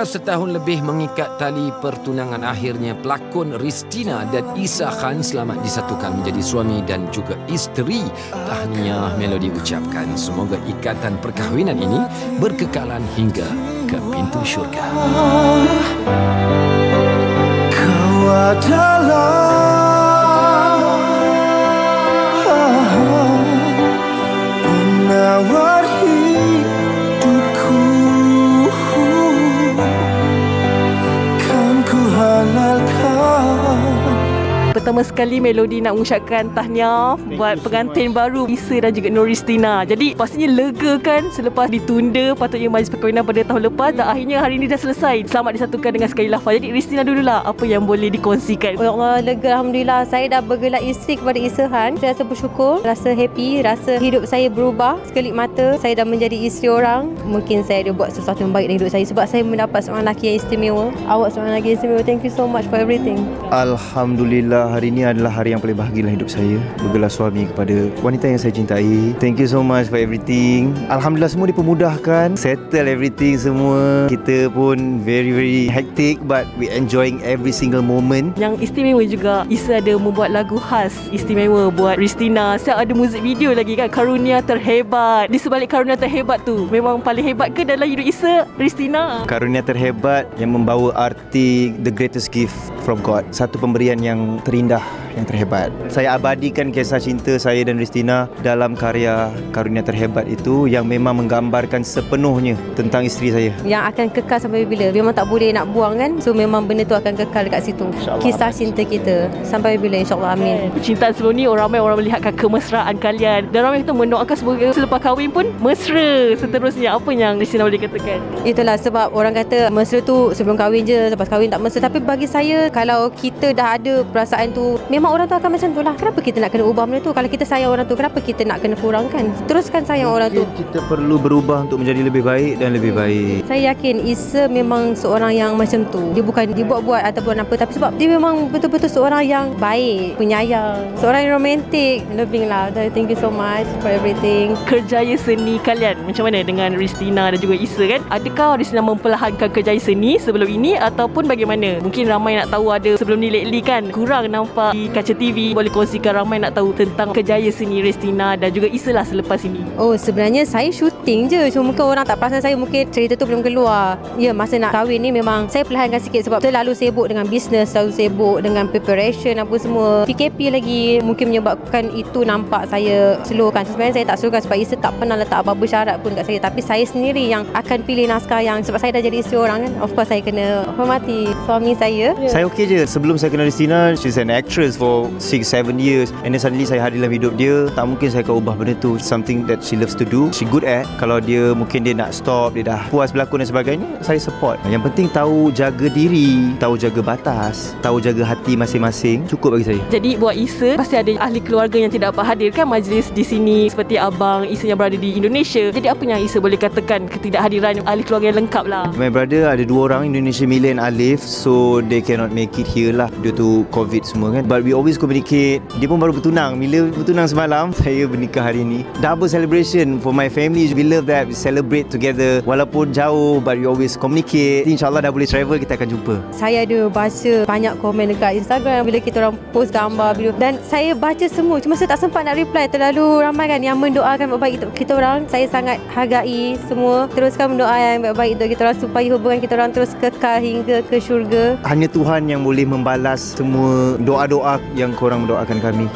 Selepas setahun lebih mengikat tali pertunangan akhirnya pelakon Ristina dan Isa Khan selamat disatukan menjadi suami dan juga isteri. Tahniah Melody ucapkan semoga ikatan perkahwinan ini berkekalan hingga ke pintu syurga. Kau adalah pertama sekali Melody nak mengucapkan tahniah buat pengantin baru Isa dan juga Noristina. Jadi pastinya lega kan selepas ditunda patutnya majlis perkahwinan pada tahun lepas dan akhirnya hari ini dah selesai. Selamat disatukan dengan sekali Lafa. Jadi Ristina dululah apa yang boleh dikongsikan. Ya Allah lega Alhamdulillah saya dah bergelar isteri kepada Isa Han. Saya rasa bersyukur, rasa happy, rasa hidup saya berubah sekelip mata. Saya dah menjadi isteri orang. Mungkin saya ada buat sesuatu yang baik dalam hidup saya sebab saya mendapat seorang lelaki yang istimewa. Awak seorang lelaki istimewa. Thank you so much for everything. Alhamdulillah hari ini adalah hari yang paling bahagia dalam hidup saya. Bergelar suami kepada wanita yang saya cintai. Thank you so much for everything. Alhamdulillah semua dipermudahkan. Settle everything semua. Kita pun very very hectic but we enjoying every single moment. Yang istimewa juga Isa ada membuat lagu khas istimewa buat Ristina. Saya ada muzik video lagi kan? Karunia Terhebat. Di sebalik Karunia Terhebat tu memang paling hebat ke dalam hidup Isa Ristina? Karunia Terhebat yang membawa arti the greatest gift from God. Satu pemberian yang terindah yang terhebat. Saya abadikan kisah cinta saya dan Ristina dalam karya Karunia Terhebat itu yang memang menggambarkan sepenuhnya tentang isteri saya. Yang akan kekal sampai bila? Memang tak boleh nak buang kan? So memang benda tu akan kekal dekat situ. Kisah cinta kita sampai bila insyaAllah amin. Cinta sebelum ni orang ramai orang melihatkan kemesraan kalian dan ramai itu mendoakan sebagai selepas kahwin pun mesra seterusnya. Apa yang Ristina boleh katakan? Itulah sebab orang kata mesra tu sebelum kahwin je, lepas kahwin tak mesra. Tapi bagi saya kalau kita dah ada perasaan tu memang orang tu akan macam tu lah. Kenapa kita nak kena ubah benda tu? Kalau kita sayang orang tu kenapa kita nak kena kurangkan? Teruskan sayang orang tu. Kita perlu berubah untuk menjadi lebih baik dan lebih baik. Saya yakin Isa memang seorang yang macam tu. Dia bukan dibuat-buat ataupun apa tapi sebab dia memang betul-betul seorang yang baik penyayang. Seorang yang romantik. Loving lah. Thank you so much for everything. Kerjaya seni kalian. Macam mana dengan Ristina dan juga Isa kan? Adakah Ristina memperlahankan kerjaya seni sebelum ini? Ataupun bagaimana? Mungkin ramai nak tahu ada sebelum ni lately kan? Kurang nampak di kaca TV boleh kongsikan ramai nak tahu tentang kejaya seni Restina dan juga Isa lah selepas ini. Oh sebenarnya saya syuting je. Cuma mungkin orang tak perasan saya mungkin cerita tu belum keluar. Ya masa nak kahwin ni memang saya perlahankan sikit sebab terlalu sibuk dengan bisnes terlalu sibuk dengan preparation apa semua. PKP lagi mungkin menyebabkan itu nampak saya slowkan sebenarnya saya tak slowkan sebab Isa tak pernah letak apa-apa syarat pun kat saya. Tapi saya sendiri yang akan pilih naskah yang sebab saya dah jadi isteri orang kan of course saya kena hormati suami saya. Yeah. saya okey je. Sebelum saya kenal Ristina she's an actress for 6-7 years. And then suddenly saya hadir dalam hidup dia. Tak mungkin saya akan ubah benda tu. Something that she loves to do. She good at. Kalau dia mungkin dia nak stop. Dia dah puas berlakon dan sebagainya saya support. Yang penting tahu jaga diri. Tahu jaga batas. Tahu jaga hati masing-masing. Cukup bagi saya. Jadi buat Isa pasti ada ahli keluarga yang tidak dapat hadir kan majlis di sini seperti abang Isa yang berada di Indonesia. Jadi apa yang Isa boleh katakan ketidakhadiran ahli keluarga yang lengkap lah? My brother ada dua orang Indonesia Million Alif so they cannot make it here lah due to COVID semua kan. But we always communicate. Dia pun baru bertunang. Bila bertunang semalam saya bernikah hari ini double celebration for my family we love that we celebrate together. Walaupun jauh but we always communicate. Insyaallah dah boleh travel kita akan jumpa. Saya ada baca banyak komen dekat Instagram bila kita orang post gambar video. Dan saya baca semua. Cuma saya tak sempat nak reply. Terlalu ramai kan yang mendoakan baik-baik untuk kita orang. Saya sangat hargai semua. Teruskan mendoa yang baik-baik untuk kita orang supaya hubungan kita orang terus kekal hingga ke syurga. Hanya Tuhan yang boleh membalas semua doa-doa yang korang mendoakan kami